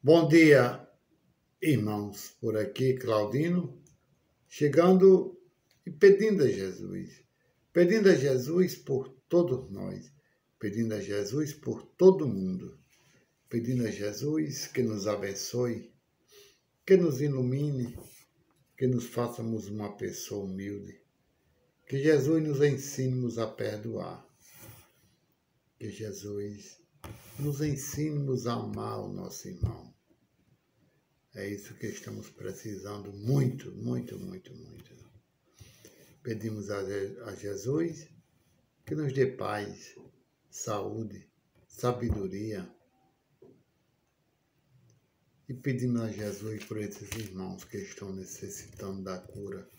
Bom dia, irmãos. Por aqui, Claudino, chegando e pedindo a Jesus, pedindo a Jesus por todos nós, pedindo a Jesus por todo mundo, pedindo a Jesus que nos abençoe, que nos ilumine, que nos façamos uma pessoa humilde, que Jesus nos ensine a perdoar, que Jesus nos ensine a amar o nosso irmão. É isso que estamos precisando muito, muito, muito, muito. Pedimos a, Jesus que nos dê paz, saúde, sabedoria. E pedimos a Jesus por esses irmãos que estão necessitando da cura.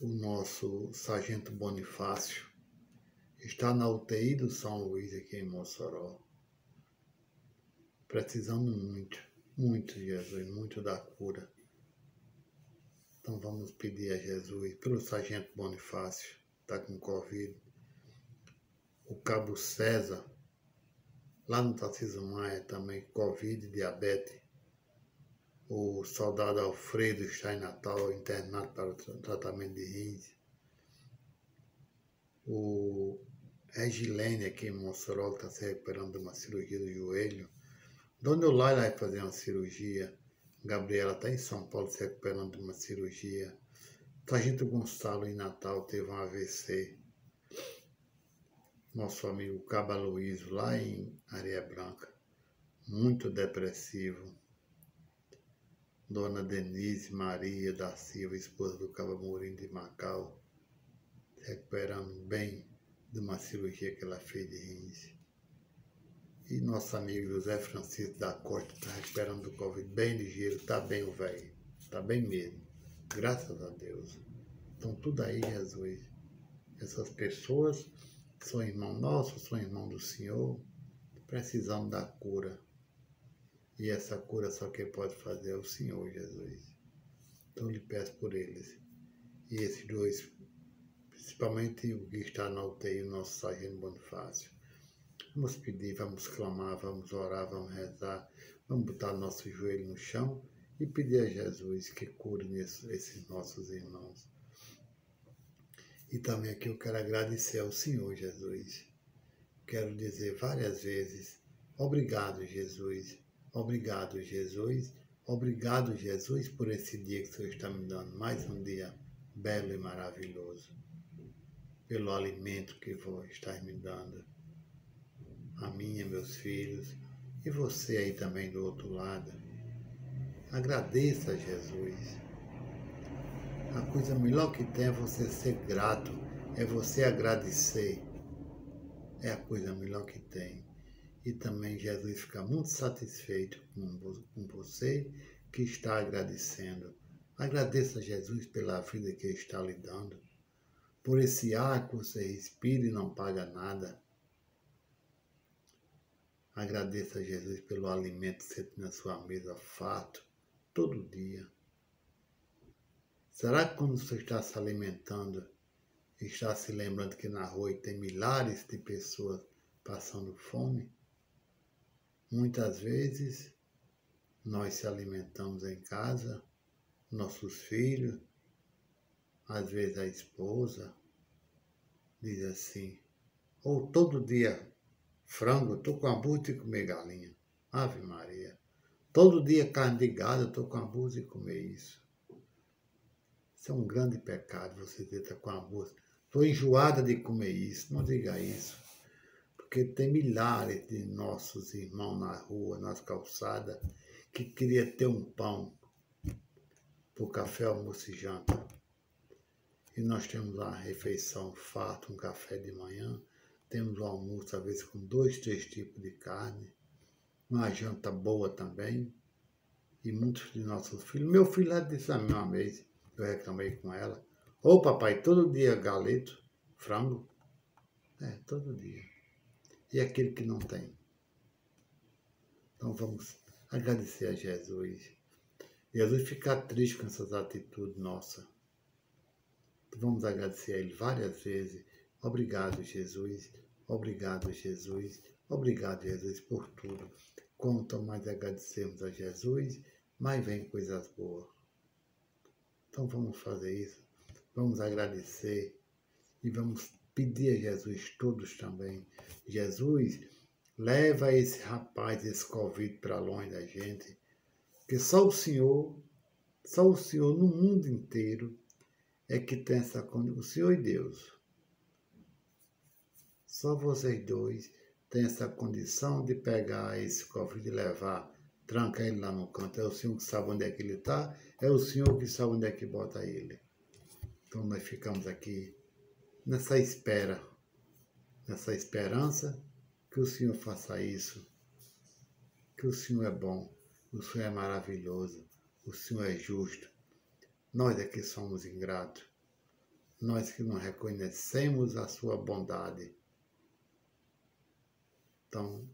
O nosso sargento Bonifácio está na UTI do São Luís aqui em Mossoró. Precisamos muito, muito, Jesus, muito da cura. Então vamos pedir a Jesus pelo Sargento Bonifácio, está com Covid. O Cabo César, lá no Tarcísio Maia também, Covid, diabetes. O soldado Alfredo está em Natal, internado para tratamento de rins. O Regilene aqui em Mossoró está se recuperando de uma cirurgia do joelho. Dona Eulalia vai fazer uma cirurgia. Gabriela está em São Paulo se recuperando de uma cirurgia. Sargento Gonçalo em Natal teve um AVC. Nosso amigo Caba Luiz lá em Areia Branca, muito depressivo. Dona Denise Maria da Silva, esposa do Caba Mourinho de Macau, se recuperando bem de uma cirurgia que ela fez de rins. E nosso amigo José Francisco da Costa está recuperando do Covid bem ligeiro, está bem o velho, está bem mesmo. Graças a Deus. Então tudo aí, Jesus. Essas pessoas que são irmão nosso, são irmão do Senhor, precisando da cura. E essa cura só quem pode fazer é o Senhor Jesus. Então lhe peço por eles. E esses dois principalmente o que está na UTI, o nosso sargento Bonifácio. Vamos pedir, vamos clamar, vamos orar, vamos rezar, vamos botar nosso joelho no chão e pedir a Jesus que cure esses nossos irmãos. E também aqui eu quero agradecer ao Senhor Jesus. Quero dizer várias vezes, obrigado Jesus, obrigado Jesus, obrigado Jesus por esse dia que o Senhor está me dando, mais um dia belo e maravilhoso pelo alimento que vou estar me dando. A minha, meus filhos, e você aí também do outro lado. Agradeça a Jesus. A coisa melhor que tem é você ser grato, é você agradecer. É a coisa melhor que tem. E também Jesus fica muito satisfeito com você que está agradecendo. Agradeça a Jesus pela vida que está lhe dando por esse ar que você respira e não paga nada. Agradeça a Jesus pelo alimento tem na sua mesa farto, todo dia. Será que quando você está se alimentando, está se lembrando que na rua tem milhares de pessoas passando fome? Muitas vezes nós se alimentamos em casa, nossos filhos, às vezes a esposa diz assim, ou todo dia frango, estou com abuso de comer galinha. Ave Maria. Todo dia carne de gado, estou com abuso de comer isso. Isso é um grande pecado, você estar com abuso. Estou enjoada de comer isso. Não diga isso. Porque tem milhares de nossos irmãos na rua, nas calçadas, que queria ter um pão o café, almoço e janta. E nós temos a refeição farta, um café de manhã, temos o almoço, às vezes, com dois, três tipos de carne, uma janta boa também, e muitos de nossos filhos. Meu filho já disse a mim uma vez, eu reclamei com ela, ô oh, papai, todo dia galeto, frango? É, todo dia. E aquele que não tem? Então vamos agradecer a Jesus. Jesus fica triste com essas atitudes nossas. Vamos agradecer a Ele várias vezes. Obrigado, Jesus. Obrigado, Jesus. Obrigado, Jesus, por tudo. Quanto mais agradecemos a Jesus, mais vem coisas boas. Então vamos fazer isso. Vamos agradecer e vamos pedir a Jesus todos também. Jesus, leva esse rapaz, esse Covid para longe da gente. Que só o Senhor, só o Senhor no mundo inteiro é que tem essa condição. O Senhor e Deus. Só vocês dois têm essa condição de pegar esse cofre e levar, trancar ele lá no canto. É o Senhor que sabe onde é que ele está, é o Senhor que sabe onde é que bota ele. Então nós ficamos aqui nessa espera, nessa esperança que o Senhor faça isso, que o Senhor é bom, o Senhor é maravilhoso, o Senhor é justo. Nós é que somos ingratos, nós que não reconhecemos a sua bondade. Então,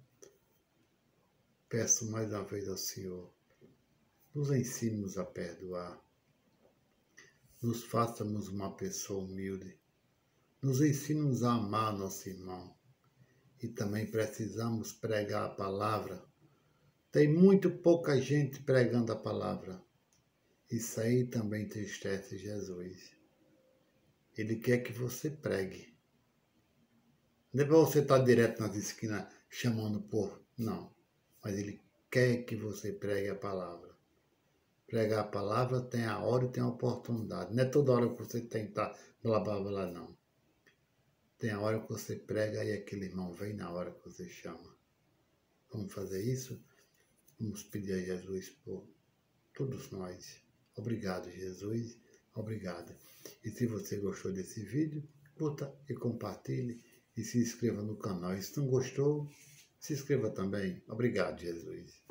peço mais uma vez ao Senhor, nos ensine-nos a perdoar, nos faça-nos uma pessoa humilde, nos ensine-nos a amar nosso irmão e também precisamos pregar a palavra. Tem muito pouca gente pregando a palavra. Isso aí também entristece Jesus. Ele quer que você pregue. Não é para você estar direto nas esquinas chamando por. Não. Mas ele quer que você pregue a palavra. Pregar a palavra tem a hora e tem a oportunidade. Não é toda hora que você tem que estar blá blá blá, não. Tem a hora que você prega e aquele irmão vem na hora que você chama. Vamos fazer isso? Vamos pedir a Jesus por todos nós. Obrigado, Jesus. Obrigado. E se você gostou desse vídeo, curta e compartilhe e se inscreva no canal. E se não gostou, se inscreva também. Obrigado, Jesus.